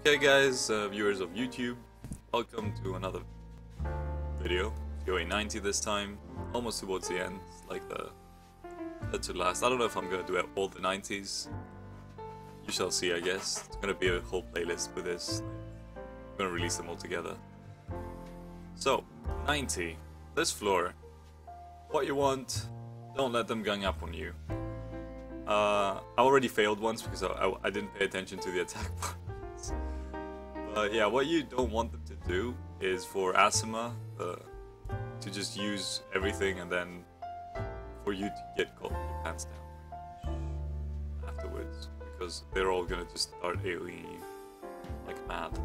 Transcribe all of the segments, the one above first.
Okay guys, uh, viewers of YouTube, welcome to another video. TOA 90 this time, almost towards the end, like the to last. I don't know if I'm gonna do it all the 90s. You shall see, I guess. It's gonna be a whole playlist with this. I'm gonna release them all together. So, 90. This floor. What you want, don't let them gang up on you. Uh, I already failed once because I, I, I didn't pay attention to the attack buttons. But yeah, what you don't want them to do is for Asima uh, to just use everything and then for you to get caught with your pants down afterwards because they're all gonna just start AoEing you like mad.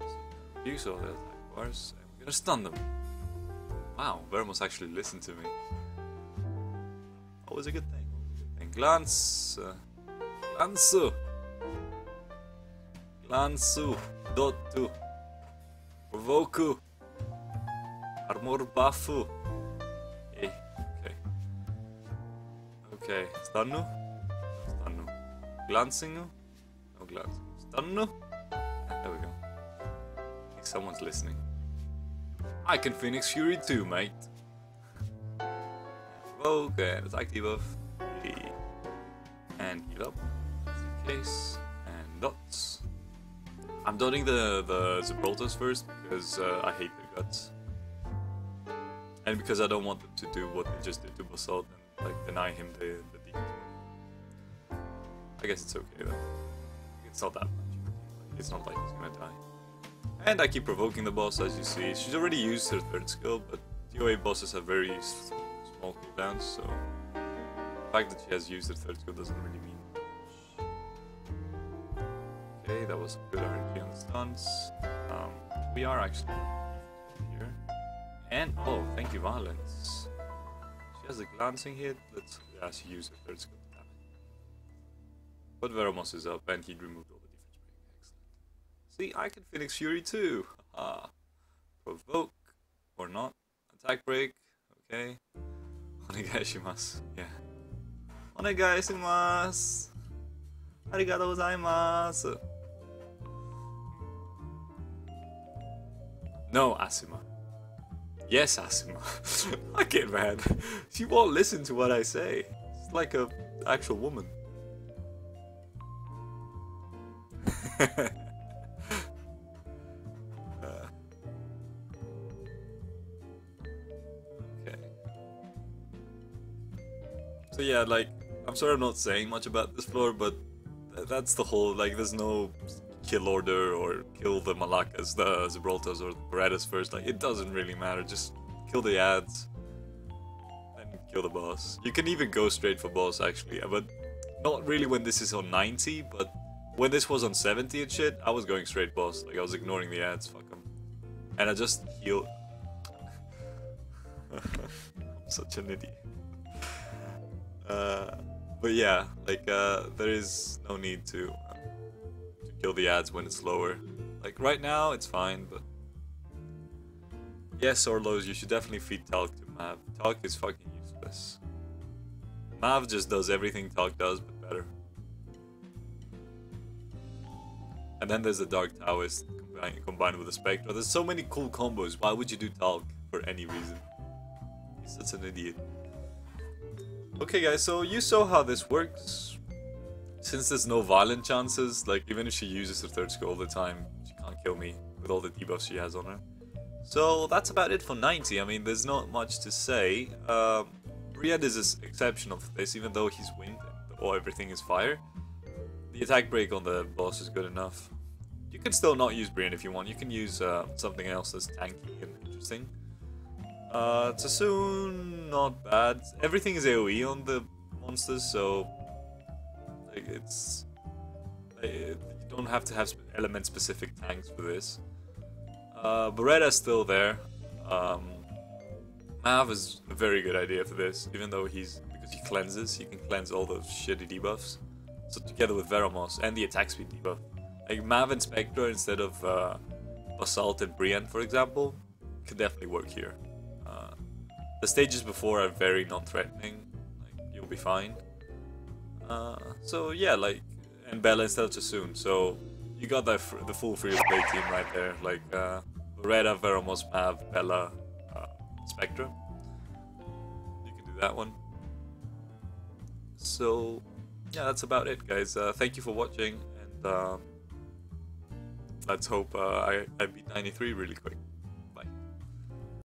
So, use all the attack bars and we're gonna stun them. Wow, Veromos actually listened to me. Always a good thing. And glance, uh, glansu, glansu, dotu, provoku, armor buffu. Okay, okay, okay. Stunnu, stunnu, glansingu, no glance, stunnu. Ah, There we go. I think someone's listening. I can Phoenix Fury too, mate. Okay, attack debuff. And heal up. Case. And dots. I'm dotting the, the Gibraltars first because uh, I hate their guts. And because I don't want them to do what they just did to Basalt and like deny him the, the demon. I guess it's okay though. It's not that much. It's not like he's gonna die. And I keep provoking the boss as you see. She's already used her third skill, but TOA bosses have very small cooldowns, so the fact that she has used her third skill doesn't really mean that was a good the stuns. Um, we are actually here. And oh, thank you, Violence. She has a glancing hit. Let's yeah, she used her third skill to. But Veromos is up, and he removed all the defense break. Excellent. See, I can Phoenix Fury too. Ah, provoke or not. Attack break. Okay. Onegaishimasu. Yeah. Onegaishimasu. Gozaimasu. No, Asima. Yes, Asima. I get mad. She won't listen to what I say. It's like a actual woman. So yeah, like I'm sorry I'm not saying much about this floor, but th- that's the whole like there's no kill order or kill the Malakas, the Gibraltars or the Berettas first. Like it doesn't really matter. Just kill the ads and kill the boss. You can even go straight for boss actually, but not really when this is on 90, but when this was on 70 and shit, I was going straight boss. Like I was ignoring the ads, fuck them. And I just heal. I'm such an idiot. Uh, but yeah, like uh, there is no need uh, to kill the ads when it's lower. Like right now, it's fine, but yes, Orlos, you should definitely feed Talk to Mav. Talk is fucking useless. Mav just does everything Talk does, but better. And then there's the Dark Taoist combined, combined with the Spectra. There's so many cool combos. Why would you do Talk for any reason? He's such an idiot. Okay guys, so you saw how this works. Since there's no violent chances, like even if she uses her third skill all the time, she can't kill me with all the debuffs she has on her. So that's about it for 90. I mean, there's not much to say. Um, Briand is an exception of this, even though he's wind or everything is fire. The attack break on the boss is good enough. You can still not use Briand if you want. You can use uh, something else that's tanky and interesting. Uh, Sassoon, not bad. Everything is AoE on the monsters, so like, it's you don't have to have element-specific tanks for this. Uh, Beretta's still there. Um, Mav is a very good idea for this, even though he's because he cleanses, he can cleanse all those shitty debuffs. So together with Veromos and the attack speed debuff, like Mav and Spectra instead of uh, Basalt and Briand, for example, could definitely work here. Uh, the stages before are very non-threatening. Like you'll be fine. Uh, so yeah, like and Bella instead of Sassoon. So you got the the full free play team right there, like uh, Loretta, Veromos, Mav, Bella, uh, Spectra. You can do that one. So yeah, that's about it, guys. Uh, thank you for watching, and um, let's hope uh, I I beat 93 really quick.